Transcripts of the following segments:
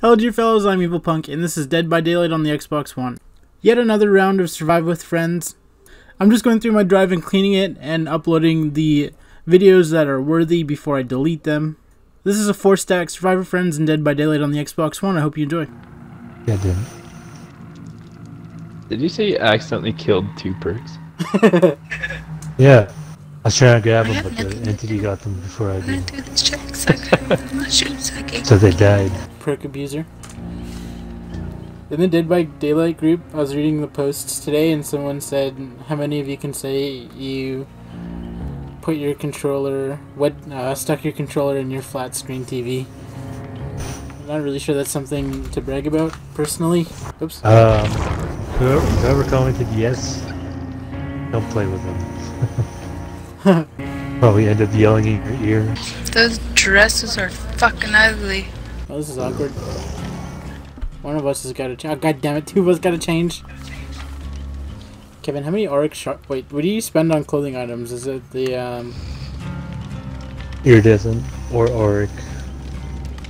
Hello, dear fellows, I'm EvolPunk, and this is Dead by Daylight on the Xbox One. Yet another round of Survive with Friends. I'm just going through my drive and cleaning it and uploading the videos that are worthy before I delete them. This is a four stack Survivor Friends and Dead by Daylight on the Xbox One. I hope you enjoy. Yeah, dude. Did you say you accidentally killed two perks? Yeah. I was trying to grab them, but the nothing. entity got them before I I'm gonna did. do this check so I got mushrooms I gave So they died. Perk abuser. In the Dead by Daylight group, I was reading the posts today, and someone said, "How many of you can say you put your controller, what uh, stuck your controller in your flat screen TV?" I'm not really sure that's something to brag about, personally. Oops. Um, whoever, whoever commented yes, don't play with them. Probably end up yelling in your ear. Those dresses are fucking ugly. Oh, this is awkward. One of us has got to change. Oh, God damn it! Two of us got to change. Kevin, how many auric shot? Wait, what do you spend on clothing items? Is it the um? Iridescent or auric.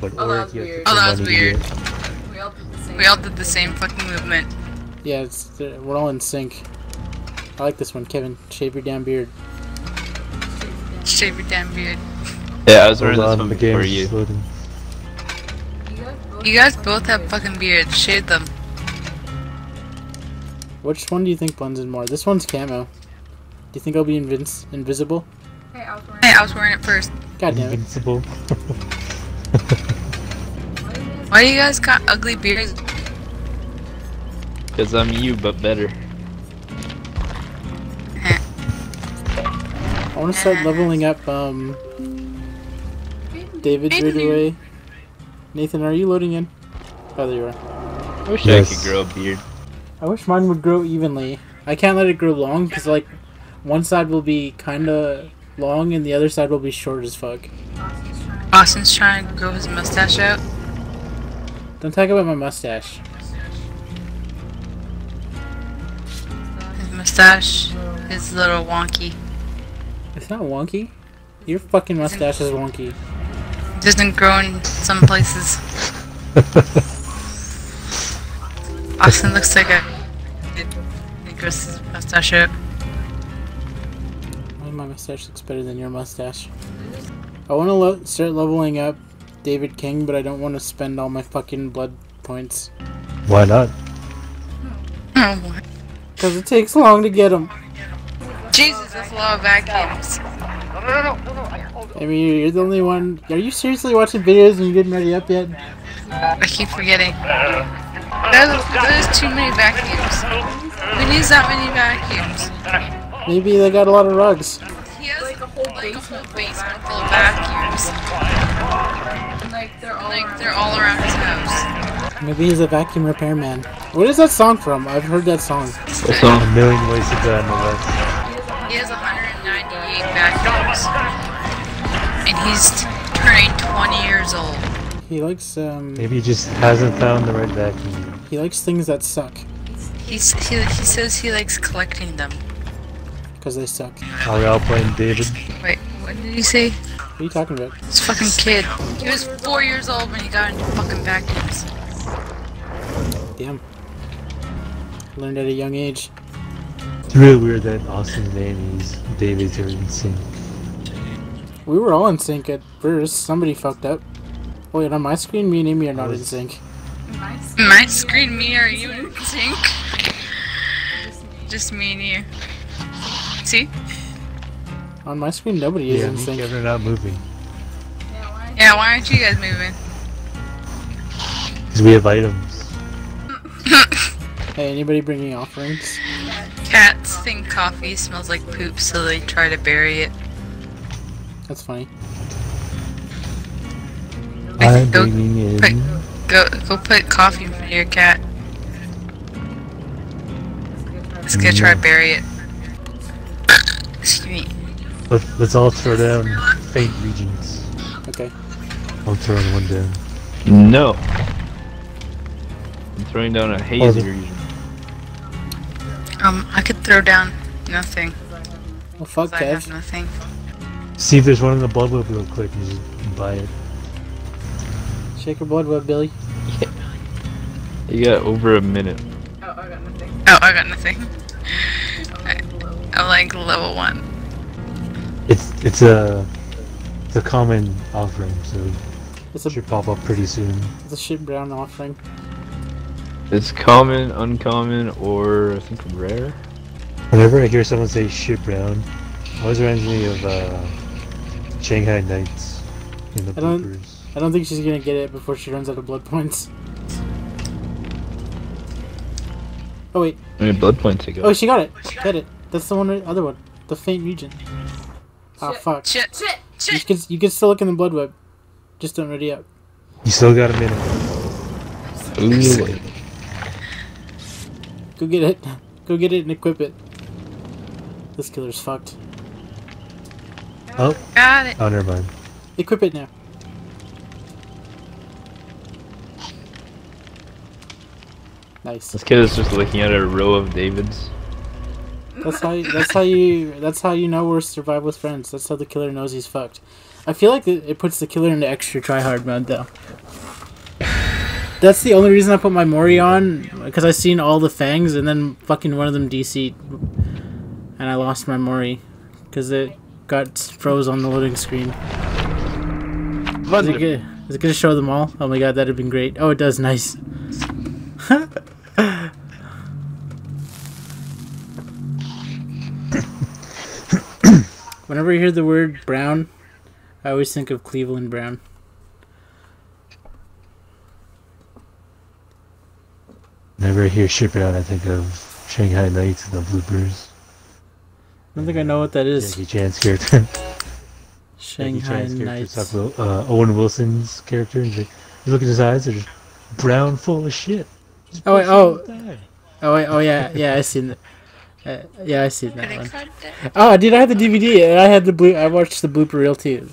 But Oh, that was you have to weird. Oh, that was weird. We all did the same. We all did the same fucking movement. Yeah, it's we're all in sync. I like this one, Kevin. Shave your damn beard. Shave your damn beard. Yeah, I was Hold running this one before you. loading. You guys both You guys both have fucking beards. Shave them. Which one do you think blends in more? This one's camo. Do you think I'll be invinc- invisible? Hey, I was wearing. Hey, I was wearing it first. God damn it! Invincible. Why do you guys got ugly beards? Because I'm you, but better. I want to start leveling up. Um, David right away. Nathan, are you loading in? Oh, there you are. I wish Yes. I could grow a beard. I wish mine would grow evenly. I can't let it grow long because like one side will be kind of long and the other side will be short as fuck. Austin's trying to grow his mustache out. Don't talk about my mustache. His mustache is a little wonky. It's not wonky. Your fucking mustache is wonky. Doesn't grow in some places. Austin looks like a. He grows his mustache out. Why my mustache looks better than your mustache? I want to lo- start leveling up David King, but I don't want to spend all my fucking blood points Why not? Oh, because it takes long to get them. Jesus, that's a lot of vacuums. I mean, you're the only one. Are you seriously watching videos and you getting ready up yet? I keep forgetting. There's, there's too many vacuums. Who needs that many vacuums? Maybe they got a lot of rugs. He has like a whole basement full of vacuums. Like they're all. Like they're all around his house. Maybe he's a vacuum repairman. What is that song from? I've heard that song. What's on? A million ways to die in the West. He's turning 20 years old. He likes um. Maybe he just hasn't found the right vacuum. He likes things that suck He's, he, he says he likes collecting them. because they suck. Are we all playing David? Wait, what did he say? What are you talking about? This fucking kid. He was four years old when he got into fucking vacuums. Damn. Learned at a young age. It's really weird that Austin's name is David's are in sync. We were all in sync at first. Somebody fucked up. Oh, Wait, on my screen, me and Amy are not in sync. Nice. My screen, me, are you in sync? Just me and you. See? On my screen, nobody is Yeah, in me and sync. Kevin are not moving. Yeah, why? Yeah, why aren't you guys moving? Because we have items. Hey, anybody bringing offerings? Cats think coffee smells like poop, so they try to bury it. That's funny. I'm Go- bringing in. Put, go, go put coffee in front of your cat. It's gonna try to bury it. Excuse me. Let, let's all throw down faint reagents. Okay. I'm throwing one down. No. I'm throwing down a hazy the- reagent. Um, I could throw down nothing. Well, fuck 'cause I have nothing. See if there's one in the blood web real quick and just buy it. Shake your blood web, Billy. Yeah. You got over a minute. Oh, I got nothing. Oh, I got nothing. Below. I'm like level one. It's it's a it's a common offering, so It's it a, should pop up pretty soon. it's a shit brown offering. It's common, uncommon, or I think rare. Whenever I hear someone say shit brown, it always reminds me of uh, Shanghai Nights in the I don't- bloopers. I don't think she's gonna get it before she runs out of blood points. Oh wait. How many blood points you got? Oh, she got it. Get it. That's the one. Other one. The faint reagent. Oh fuck. Shit. Shit! You Shit. can you can still look in the blood web. Just don't ready up. You still got a minute. Ooh. Go get it. Go get it and equip it. This killer's fucked. Oh, Got it. oh, never mind. Equip it now. Nice. This kid is just looking at a row of Davids. That's how. You, that's how you. That's how you know we're survive with friends. That's how the killer knows he's fucked. I feel like it, it puts the killer into extra try hard mode though. That's the only reason I put my Mori on because I seen all the fangs and then fucking one of them DC'd and I lost my Mori because it got froze on the loading screen. Is it good? Is it gonna show them all? Oh my god, that'd have been great. Oh, it does. Nice. Whenever I hear the word brown, I always think of Cleveland Brown. Whenever I hear shit brown, I think of Shanghai Nights and the bloopers. I don't think I know what that is. Jackie Chan's character. Jackie Shanghai Chan's. Nights. Talk about uh, Owen Wilson's character. And he's like, you look at his eyes; they're just brown, full of shit. Just Oh, wait, oh. Oh wait, oh yeah, yeah, I seen that. Uh, yeah, I seen that one. Oh, dude, I had the DVD and I had the blue. I watched the blooper reel too.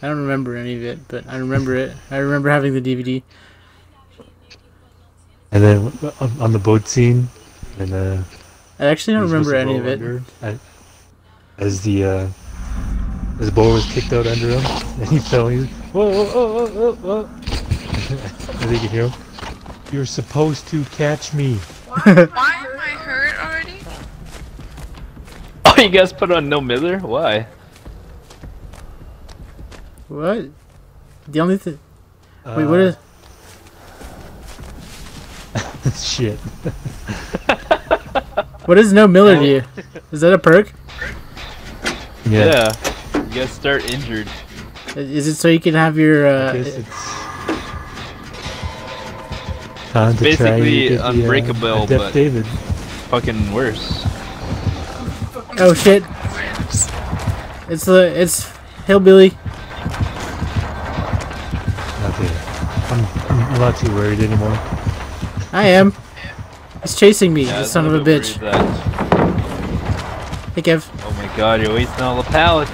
I don't remember any of it, but I remember it. I remember having the DVD. And then on, on the boat scene, and uh, I actually don't remember any of it. under, I- as the uh, as the ball was kicked out under him, and he fell. He's whoa, whoa, whoa, whoa, whoa, whoa. I think you hear him. You're supposed to catch me. Why am I Why am hurt I already? hurt already? Oh, you guys put on no Mither? Why? What? The only thing. Wait, Uh, what is? shit? What does no Mither to you? Is that a perk? Yeah. You guys start injured. Is it so you can have your? I Uh, guess it's time to basically and get the, uh, Unbreakable, but- David. Fucking worse. oh shit! It's the it's hillbilly. Okay, I'm, I'm not too worried anymore. I am. He's chasing me, Yeah, the son of a bitch. Hey Kev. My god, you're wasting all the pallets.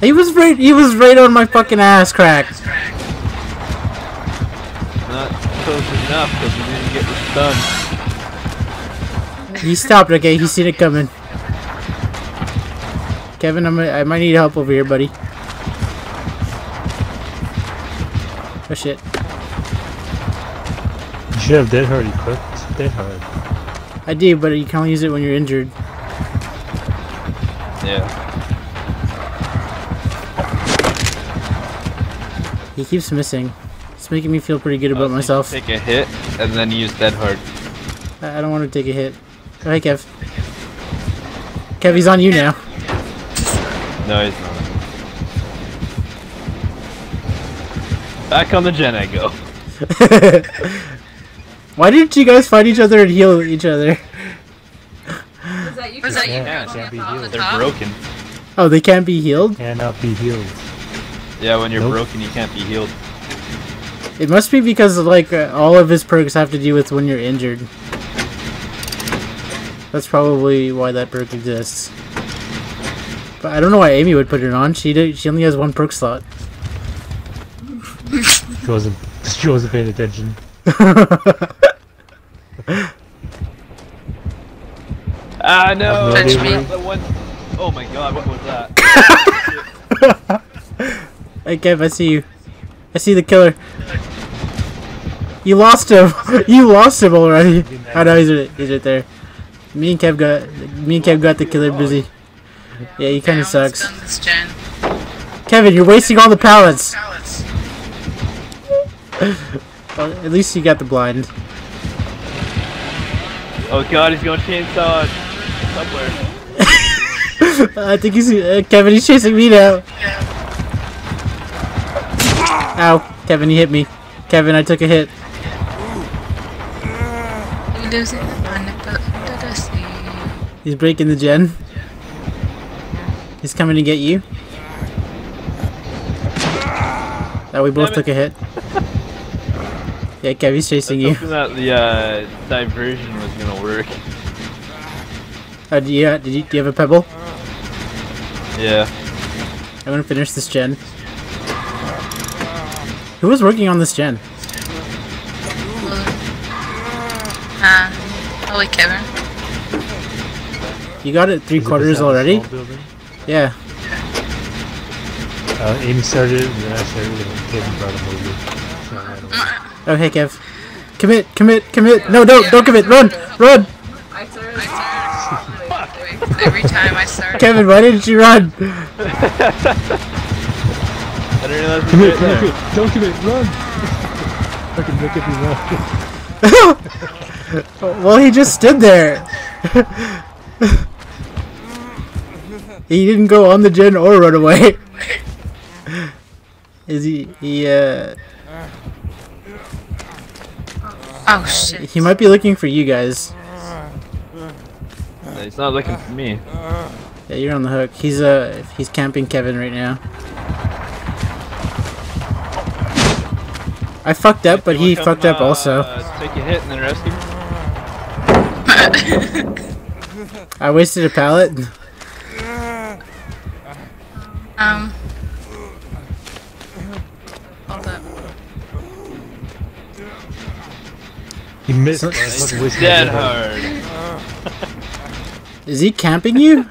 He was right. He was right on my fucking ass crack. Not close enough because you didn't get the stun. He stopped. Okay, he seen it coming. Kevin, I'm, I might need help over here, buddy. Oh shit. You should have Dead Hard equipped. Dead Hard. I do, but you can only use it when you're injured. Yeah. He keeps missing. It's making me feel pretty good about myself. Take a hit and then use dead hard. I I don't want to take a hit. Oh, hey, Kev. Kev, he's on you now. No, he's not. Back on the gen I go. Why didn't you guys fight each other and heal each other? Was that you? Was that you? Yeah, on can't be the healed. They're top? broken. Oh, they can't be healed? Cannot be healed. Yeah, when you're Nope. broken, you can't be healed. It must be because like uh, all of his perks have to do with when you're injured. That's probably why that perk exists. But I don't know why Amy would put it on. She did, she only has one perk slot. She wasn't. She wasn't paying attention. Ah, no! I've no idea where- The one... Oh my god, what was that? Hey Kev, I see you. I see the killer. You lost him. You lost him already. Oh no, he's right, he's right there. Me and Kev got me and Kev got the killer busy. Yeah, he kind of sucks. done this gen. Kevin, you're wasting all the pallets. Well, at least you got the blind. Oh god, he's going chainsaw somewhere. I think he's uh, Kevin. He's chasing me now. Ow, Kevin, he hit me. Kevin, I took a hit. You losing on the boat under the sea. He's breaking the gen. He's coming to get you. Oh, we both Damn it. took a hit. Yeah, Kevin's chasing you. Hoping that the uh, diversion was gonna work. Oh, do you, did you, do you have a pebble? Yeah. I'm gonna finish this gen. Who was working on this gen? Ah, holy Kevin. You got it three Was it quarters the already? Yeah. Uh, Amy started it, and then I started it, and Kevin brought him over. So I ran away. Oh, hey, Kev. Commit, commit, commit. No, don't, don't commit. Run, run. I started. I started. Every time I start. Kevin, why didn't you run? I didn't realize we were right commit, there. don't commit, run! Fucking look at me run. Well, he just stood there. he didn't go on the gen or run away. Is he? He uh, Oh shit. he might be looking for you guys. He's not looking for me. Yeah, you're on the hook. He's uh, he's camping Kevin right now. I fucked up, but he come, fucked up also. uh, Take a hit and then rescue me? I wasted a pallet. Um. Hold up. He missed. So- I fucking wasted my Dead dead hard. Is he camping you?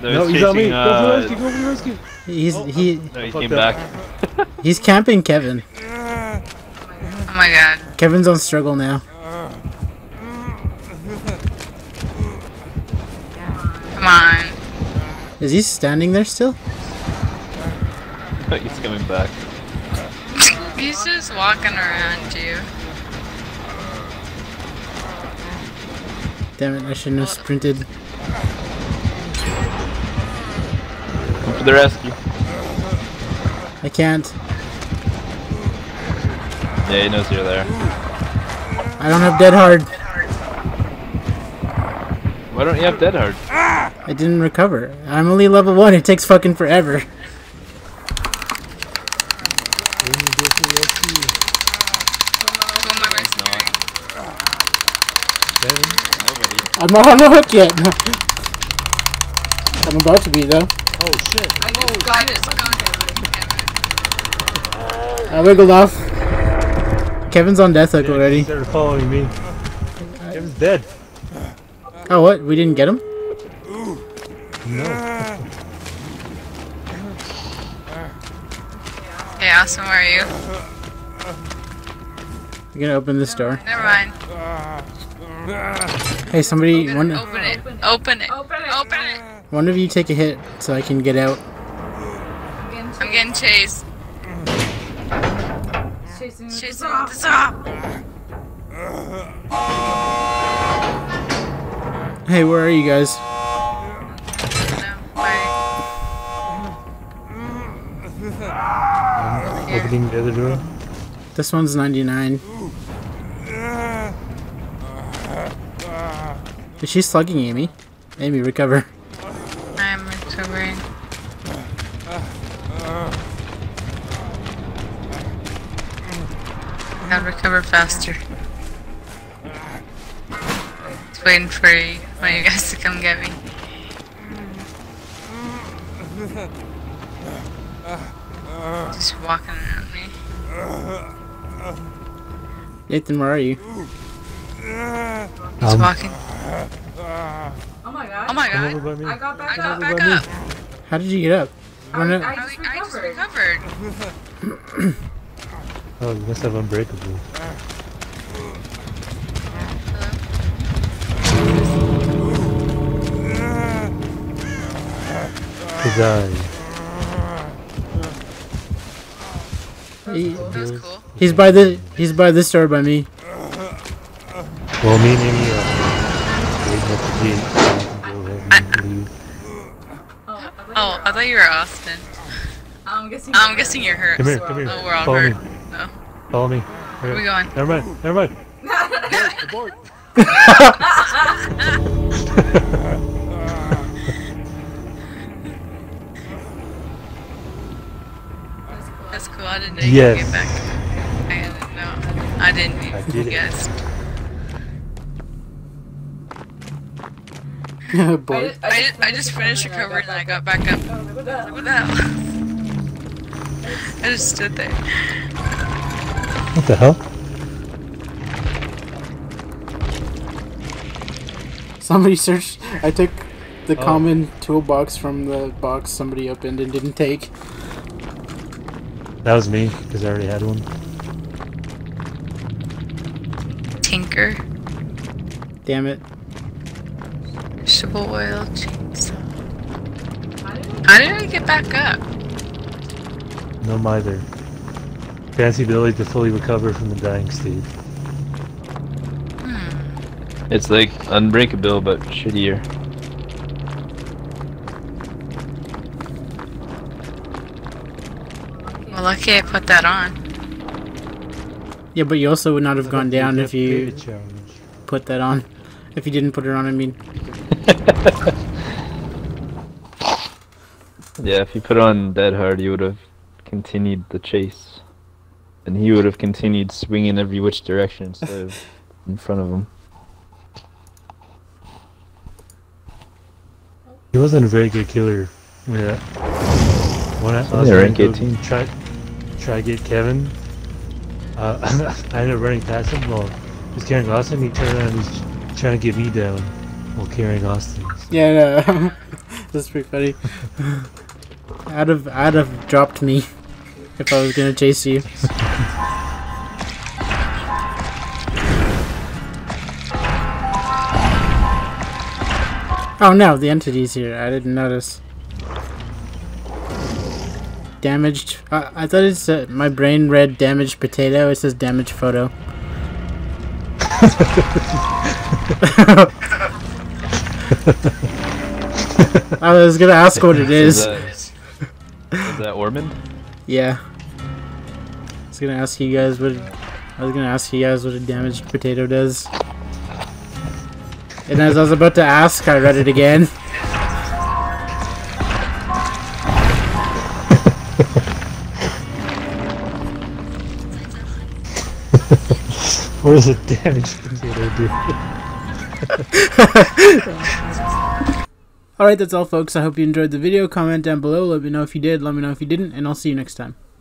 No, No, he's on me. chasing, Go for uh, rescue, go for rescue. He's he No, he came that. back. he's camping Kevin. Oh my god. Kevin's on struggle now. Come on. Is he standing there still? He's coming back. He's just walking around you. Damn it! I shouldn't have sprinted. Come for the rescue. I can't. Yeah, he knows you're there. I don't have dead hard. Why don't you have dead hard? I didn't recover. I'm only level one. It takes fucking forever. Amy, I'm not on the hook yet. I'm about to be though. Oh shit. I just I got just it. got. I wiggled off. Kevin's on death hook Yeah, he already. started following me. Kevin's dead. Oh what? We didn't get him? No. Hey, Austin, where are you? We're gonna open this door. Never mind. Ah. Hey, somebody, Open, one, open it. Open it. Open it. Open it. one of you take a hit so I can get out. I'm getting chased. chasing me. Chasing with the saw. Hey, where are you guys? No, wait. Here. Opening the other door. This one's 99. Is she slugging Amy? Amy, recover. I'm recovering. I'll recover faster. Just waiting for you, one of you guys to come get me. Just walking around me. Nathan, where are you? Just Um, walking. Oh my god. Oh my god. me. I got back I got back up. How did you get up? I, Run I up. I, just I just recovered. recovered. Oh, you must have unbreakable. His eye. He, That's cool. he's by the he's by this door by me. Well, me and Amy are waiting at the gate. so we can go ahead and leave. Oh, I thought Oh, you were thought you were Austin. I'm guessing. I'm guessing you're hurt. Come here, oh, come here. Oh, we're all Follow hurt. me. No. Follow me. Where are we going? Never mind. Never mind. Abort. That's cool. I didn't know you Yes. could get back. I didn't know. I didn't I even did it. guess. Boy. I, just, I just finished recovering and I got back up. Oh, what the hell? What the hell? I just stood there. What the hell? Somebody searched. I took the Oh. common toolbox from the box somebody opened and didn't take. That was me, because I already had one. Tinker. Damn it. Vegetable oil. Chainsaw. I didn't- How did I get back up? No mither. Fancy ability to fully recover from the dying state. Hmm. It's like Unbreakable, but shittier. Well, lucky I put that on. Yeah, but you also would not have gone down if you put that on. If you didn't put it on, I mean. Yeah, if you put on Dead Hard, you would have continued the chase. And he would have continued swinging every which direction instead of in front of him. He wasn't a very good killer. Yeah. When I, I was Yeah, gonna rank 18. Try, try to get Kevin. Uh, I ended up running past him while he was carrying Austin. He turned around and he's trying to get me down while carrying Austin. Yeah, no. That's pretty funny. I'd have, I'd have dropped me if I was gonna chase you. Oh no, the entity's here. I didn't notice. Damaged. I, I thought it said my brain read damaged potato. It says damaged photo. I was gonna ask what it Is is. that, is that Ormond? Yeah. I was gonna ask you guys what. I was gonna ask you guys what a damaged potato does. And as I was about to ask, I read it again. What does a damaged potato do? Alright, that's all folks. I hope you enjoyed the video. Comment down below. Let me know if you did. Let me know if you didn't. And I'll see you next time.